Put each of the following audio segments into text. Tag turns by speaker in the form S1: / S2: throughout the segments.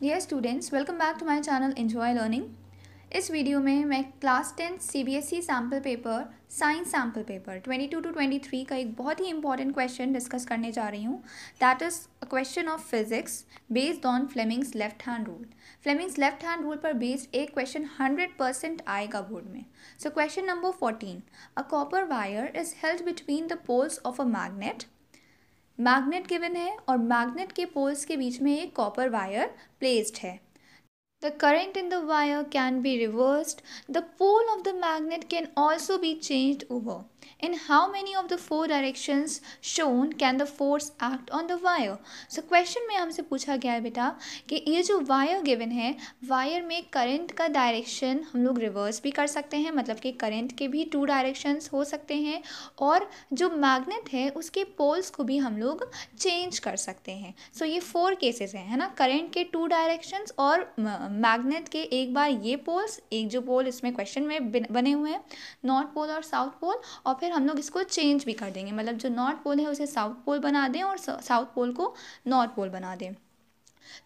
S1: Dear students welcome back to my channel enjoy learning इस video में मैं class tenth CBSE sample paper science sample paper 22 to 23 का एक बहुत ही important question discuss करने जा रही हूँ। That is a question of physics based on Fleming's left hand rule Fleming's left hand rule पर बेस्ड एक क्वेश्चन 100 परसेंट आएगा बोर्ड में। So question number 14 a copper wire is held between the poles of a magnet magnet given है और magnet के poles के बीच में एक कॉपर वायर प्लेस्ड है। The current in the wire can be reversed the pole of the magnet can also be change over in how many of the four directions shown can the force act on the wire? So question में हमसे पूछा गया है बेटा कि ये जो wire given है वायर में करंट का डायरेक्शन हम लोग रिवर्स भी कर सकते हैं मतलब कि करंट के भी टू डायरेक्शंस हो सकते हैं और जो मैग्नेट है उसके पोल्स को भी हम लोग चेंज कर सकते हैं। सो so, ये फोर केसेस हैं है ना? करंट के टू डायरेक्शंस और मैग्नेट के एक बार ये पोल्स एक जो पोल इसमें क्वेश्चन में बने हुए हैं नॉर्थ पोल और साउथ पोल और फिर हम लोग इसको चेंज भी कर देंगे। मतलब जो नॉर्थ पोल है, उसे साउथ पोल बना दें और साउथ पोल को नॉर्थ पोल बना दें।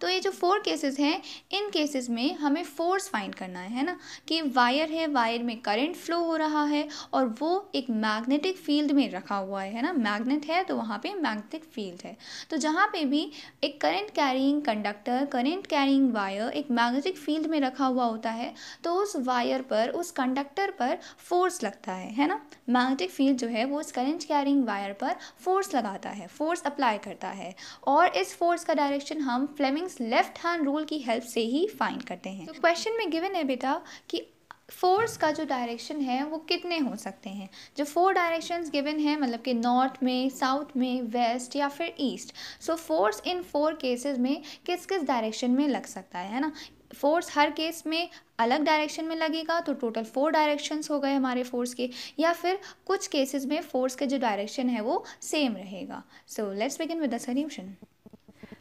S1: तो ये जो फोर केसेस हैं, इन केसेस में हमें फोर्स फाइंड करना है ना? कि वायर है वायर में करंट फ्लो हो रहा है और वो एक मैग्नेटिक फ़ील्ड में रखा हुआ है ना? मैग्नेट है तो वहाँ पे मैग्नेटिक फ़ील्ड है। तो जहाँ पे भी एक current carrying conductor current carrying wire एक मैग्नेटिक फ़ील्ड में रखा हुआ होता है तो उस वायर पर, उस कंडक्टर पर फोर्स लगता है है ना? मैग्नेटिक फ़ील्ड जो है वो उस करंट कैरिंग वायर पर फोर्स लगाता है फोर्स अप्लाई करता है। और इस फोर्स का डायरेक्शन हम Fleming means left hand rule की हेल्प से ही फाइंड करते हैं। तो क्वेश्चन में गिवन है बेटा कि फोर्स का जो डायरेक्शन है, वो कितने हो सकते हैं? जो फोर डायरेक्शंस गिवन है मतलब कि नॉर्थ में साउथ में वेस्ट या फिर east so force in four cases में किस किस डायरेक्शन में लग सकता है है ना? फोर्स हर केस में अलग डायरेक्शन में लगेगा तो टोटल फोर डायरेक्शंस हो गए हमारे फोर्स के, या फिर कुछ केसेस में फोर्स के जो डायरेक्शन है, वो सेम रहेगा। So let's begin with the solution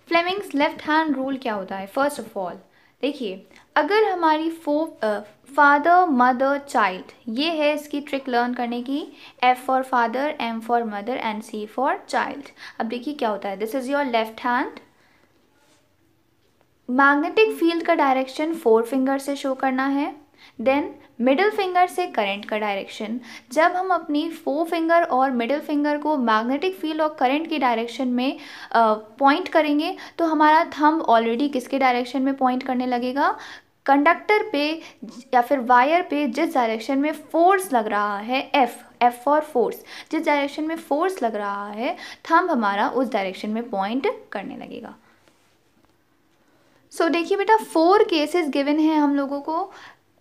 S1: Fleming's left hand rule क्या होता है? फ़र्स्ट ऑफ़ ऑल देखिए, अगर हमारी फो फादर मदर चाइल्ड ये है इसकी ट्रिक लर्न करने की F for father M for mother and C for child अब देखिए क्या होता है? This is your left hand magnetic field का डायरेक्शन फोर फिंगर से शो करना है. देन मिडिल फिंगर से करंट का डायरेक्शन जब हम अपनी फोर फिंगर और मिडिल फिंगर को मैग्नेटिक फ़ील्ड और करंट की डायरेक्शन में पॉइंट करेंगे तो हमारा थंब ऑलरेडी किसके डायरेक्शन में पॉइंट करने लगेगा? कंडक्टर पे या फिर वायर पे जिस डायरेक्शन में फोर्स लग रहा है एफ़ एफ़ फॉर फोर्स जिस डायरेक्शन में फोर्स लग रहा है थंब हमारा उस डायरेक्शन में पॉइंट करने लगेगा। सो so, देखिए बेटा फोर केसेस गिवन हैं हम लोगों को।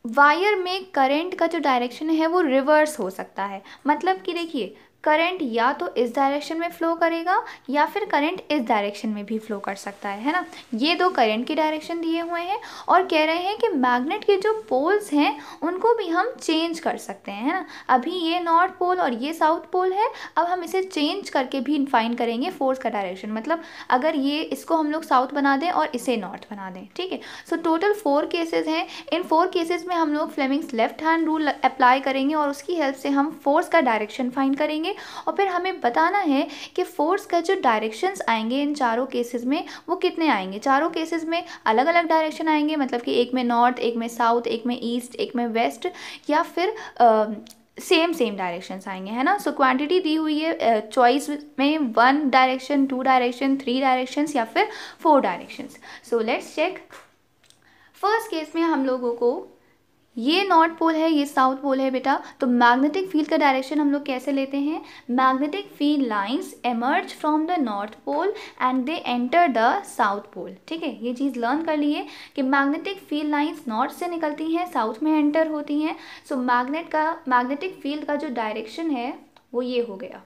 S1: वायर में करंट का जो डायरेक्शन है वो रिवर्स हो सकता है। मतलब कि देखिए करंट या तो इस डायरेक्शन में फ्लो करेगा या फिर करंट इस डायरेक्शन में भी फ्लो कर सकता है है ना? ये दो करंट की डायरेक्शन दिए हुए हैं और कह रहे हैं कि मैग्नेट के जो पोल्स हैं, उनको भी हम चेंज कर सकते हैं, है ना? अभी ये नॉर्थ पोल और ये साउथ पोल है, अब हम इसे चेंज करके भी फाइंड करेंगे फोर्स का डायरेक्शन। मतलब अगर ये इसको हम लोग साउथ बना दें और इसे नॉर्थ बना दें, ठीक है? सो टोटल फोर केसेज हैं। इन फोर केसेज में हम लोग Fleming's left hand rule apply करेंगे और उसकी हेल्प से हम फोर्स का डायरेक्शन फाइन करेंगे। करेंगे। और फिर हमें बताना है कि फोर्स का जो डायरेक्शंस आएँगे इन चारों केसेस में, वो कितने आएँगे? चारों केसेस में अलग अलग डायरेक्शन आएँगे मतलब कि एक में नॉर्थ एक में साउथ एक में ईस्ट एक में वेस्ट या फिर सेम सेम डायरेक्शंस आएँगे, है ना? सो क्वांटिटी दी हुई है चॉइस में one direction two direction three directions या फिर four directions so let's check first case में हम लोगों को ये नॉर्थ पोल है, ये साउथ पोल है बेटा। तो मैग्नेटिक फ़ील्ड का डायरेक्शन हम लोग कैसे लेते हैं? Magnetic field lines emerge from the north pole and they enter the south pole. ठीक है, ये चीज़ लर्न कर लिए कि मैग्नेटिक फ़ील्ड लाइंस नॉर्थ से निकलती हैं, साउथ में एंटर होती हैं। सो मैग्नेट का, मैग्नेटिक फ़ील्ड का जो डायरेक्शन है, वो ये हो गया,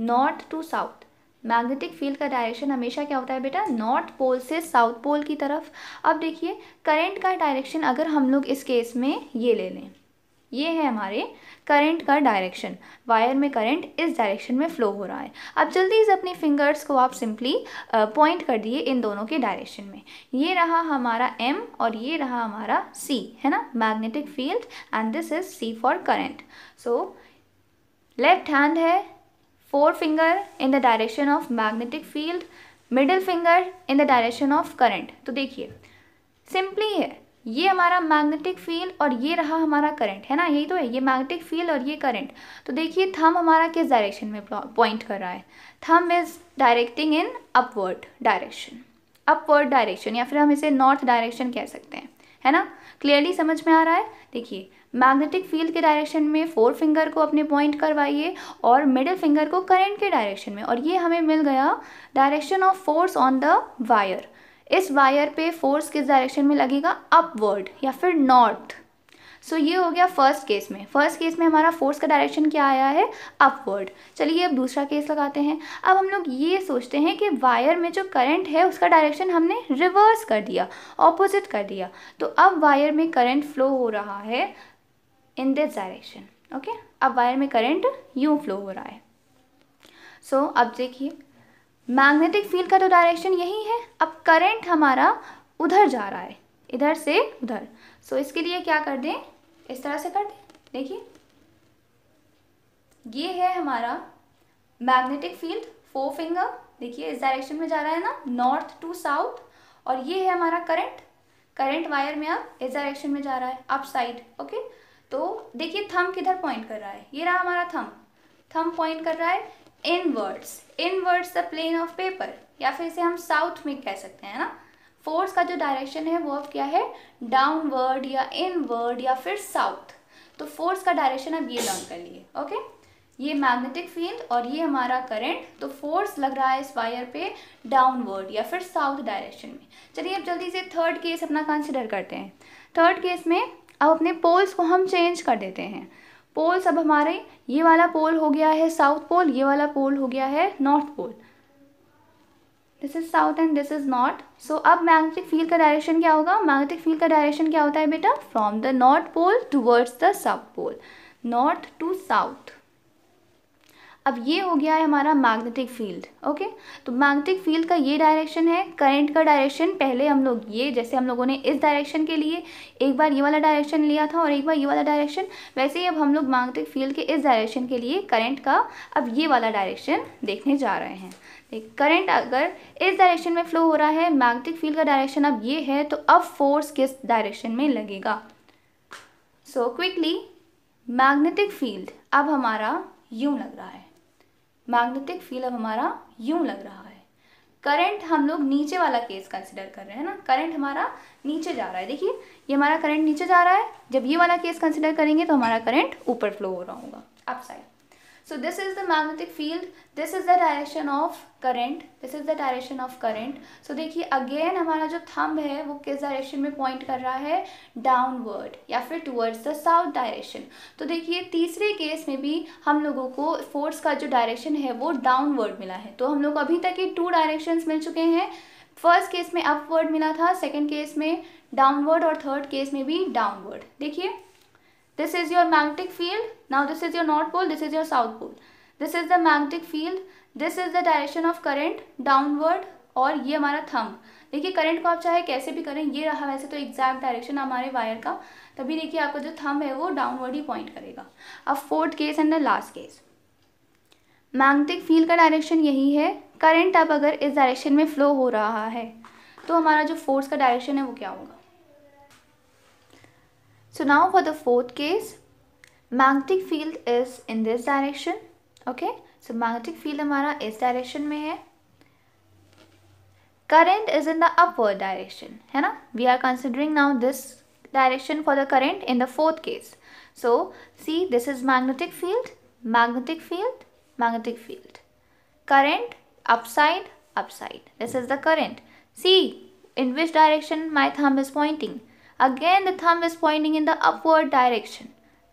S1: north to south. Magnetic field का डायरेक्शन हमेशा क्या होता है बेटा? नॉर्थ पोल से साउथ पोल की तरफ़। अब देखिए करंट का डायरेक्शन अगर हम लोग इस केस में ये ले लें। ये है हमारे करंट का डायरेक्शन वायर में करंट इस डायरेक्शन में फ्लो हो रहा है। अब जल्दी से अपनी फिंगर्स को आप सिंपली पॉइंट कर दिए इन दोनों के डायरेक्शन में। ये रहा हमारा एम और ये रहा हमारा सी है ना? Magnetic field and this is C for current so left hand है four finger in the direction of magnetic field, middle finger in the direction of current. तो देखिए सिंपली है, ये हमारा मैग्नेटिक फ़ील्ड और ये रहा हमारा करंट है ना? यही तो है, ये मैग्नेटिक फ़ील्ड और ये करंट तो देखिए थम हमारा किस डायरेक्शन में पॉइंट कर रहा है? Thumb is directing in upward direction upward direction या फिर हम इसे नॉर्थ डायरेक्शन कह सकते हैं. है ना? क्लियरली समझ में आ रहा है? देखिए मैग्नेटिक फ़ील्ड के डायरेक्शन में फोर फिंगर को अपने पॉइंट करवाइए और मिडिल फिंगर को करंट के डायरेक्शन में। और ये हमें मिल गया direction of force on the wire इस वायर पे फोर्स किस डायरेक्शन में लगेगा? अपवर्ड या फिर नॉर्थ सो so, ये हो गया फ़र्स्ट केस में। फ़र्स्ट केस में हमारा फोर्स का डायरेक्शन क्या आया है? अपवर्ड चलिए अब दूसरा केस लगाते हैं। अब हम लोग ये सोचते हैं कि वायर में जो करंट है उसका डायरेक्शन हमने रिवर्स कर दिया ऑपोजिट कर दिया। तो अब वायर में करंट फ्लो हो रहा है इन दिस डायरेक्शन ओके अब वायर में करंट यूँ फ्लो हो रहा है। सो so, अब देखिए मैग्नेटिक फ़ील्ड का तो डायरेक्शन यही है। अब करंट हमारा उधर जा रहा है। इधर से उधर। सो so, इसके लिए क्या कर दें? इस तरह से दें देखिए। ये है हमारा मैग्नेटिक फ़ील्ड फोर फिंगर देखिए, इस डायरेक्शन में जा रहा है ना नॉर्थ टू साउथ और ये है हमारा करंट करंट वायर में अब इस डायरेक्शन में जा रहा है अप साइड ओके तो देखिए थम किधर पॉइंट कर रहा है? ये रहा हमारा थम थम पॉइंट कर रहा है inwards inwards the plane of paper या फिर इसे हम साउथ में कह सकते हैं ना? फोर्स का जो डायरेक्शन है वो अब क्या है? डाउनवर्ड या इनवर्ड या फिर साउथ। तो फोर्स का डायरेक्शन अब ये लर्न कर लिए, ओके? ये मैग्नेटिक फ़ील्ड और ये हमारा करंट तो फोर्स लग रहा है इस वायर पे डाउनवर्ड या फिर साउथ डायरेक्शन में। चलिए अब जल्दी से थर्ड केस अपना कंसिडर करते हैं। थर्ड केस में अब अपने पोल्स को हम चेंज कर देते हैं। पोल्स अब हमारे, ये वाला पोल हो गया है साउथ पोल, ये वाला पोल हो गया है north pole. This is south and this is north so अब मैग्नेटिक फ़ील्ड का डायरेक्शन क्या होगा? मैग्नेटिक फ़ील्ड का डायरेक्शन क्या होता है बेटा? From the north pole towards the south pole north to south अब ये हो गया है हमारा मैग्नेटिक फ़ील्ड ओके तो मैग्नेटिक फ़ील्ड का ये डायरेक्शन है करंट का डायरेक्शन पहले हम लोग ये, जैसे हम लोगों ने इस डायरेक्शन के लिए एक बार ये वाला डायरेक्शन लिया था और एक बार ये वाला डायरेक्शन वैसे ही अब हम लोग मैग्नेटिक फ़ील्ड के इस डायरेक्शन के लिए करंट का अब ये वाला डायरेक्शन देखने जा रहे हैं। करंट अगर इस डायरेक्शन में फ्लो हो रहा है मैग्नेटिक फ़ील्ड का डायरेक्शन अब ये है तो अब फोर्स किस डायरेक्शन में लगेगा? सो क्विकली मैग्नेटिक फ़ील्ड अब हमारा यूँ लग रहा है। मैग्नेटिक फ़ील्ड अब हमारा यूँ लग रहा है। करंट हम लोग नीचे वाला केस कंसिडर कर रहे हैं ना? करंट हमारा नीचे जा रहा है। देखिए, ये हमारा करंट नीचे जा रहा है। जब ये वाला केस कंसिडर करेंगे तो हमारा करंट ऊपर फ्लो हो रहा होगा। Up side so, this is the magnetic field. This is the direction of current. This is the direction of current. So, देखिए, again हमारा जो thumb है, वो किस डायरेक्शन में पॉइंट कर रहा है? डाउनवर्ड या फिर टूवर्ड्स द साउथ डायरेक्शन तो देखिए, तीसरे केस में भी हम लोगों को फोर्स का जो डायरेक्शन है, वो डाउनवर्ड मिला है। तो हम लोग अभी तक ये टू डायरेक्शंस मिल चुके हैं। फ़र्स्ट केस में अपवर्ड मिला था सेकेंड केस में डाउनवर्ड और थर्ड केस में भी डाउनवर्ड देखिए this is your magnetic field. Now, this is your north pole. This is your south pole. This is the magnetic field. This is the direction of current downward और ये हमारा thumb देखिए current को आप चाहे कैसे भी करें, ये रहा वैसे तो एग्जैक्ट डायरेक्शन हमारे वायर का. तभी देखिए आपका जो थंब है वो डाउनवर्ड ही पॉइंट करेगा. अब fourth case and the last case magnetic field का डायरेक्शन यही है. करंट अब अगर इस डायरेक्शन में फ्लो हो रहा है तो हमारा जो फोर्स का डायरेक्शन है वो क्या होगा? So now for the fourth case, magnetic field is in this direction. Okay, so magnetic field हमारा इस direction में है current is in the upward direction है ना we are considering now this direction for the current in the fourth case so see this is magnetic field magnetic field magnetic field current upside upside this is the current see in which direction my thumb is pointing again the thumb is pointing in the upward direction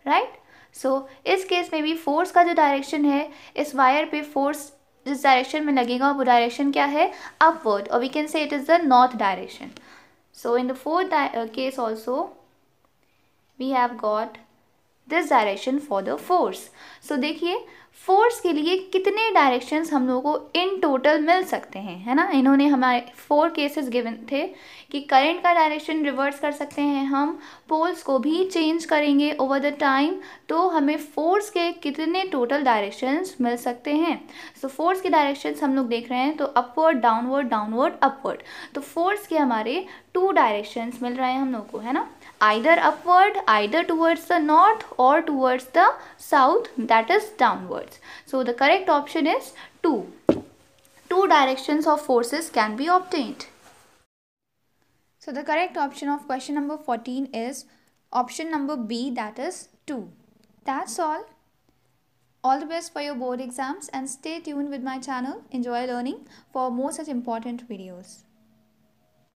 S1: right so इस case में भी force का जो direction है, इस wire पे force जिस direction में लगेगा, वो डायरेक्शन क्या है? अपवर्ड और we can say it is the north direction so in the fourth case also we have got this direction for the force so देखिए फोर्स के लिए कितने डायरेक्शंस हम लोगों को इन टोटल मिल सकते हैं है ना? इन्होंने हमारे फोर केसेस गिवन थे कि करंट का डायरेक्शन रिवर्स कर सकते हैं हम पोल्स को भी चेंज करेंगे ओवर द टाइम तो हमें फोर्स के कितने टोटल डायरेक्शंस मिल सकते हैं? सो so, फोर्स के डायरेक्शंस हम लोग देख रहे हैं तो अपवर्ड डाउनवर्ड डाउनवर्ड अपवर्ड तो फोर्स के हमारे टू डायरेक्शंस मिल रहे हैं हम लोग को है ना? either upward either towards the north or towards the south that is downwards. So the correct option is 2 two directions of forces can be obtained. So the correct option of question number 14 is option number B that is 2 that's all. All the best for your board exams and stay tuned with my channel. Enjoy learning for more such important videos.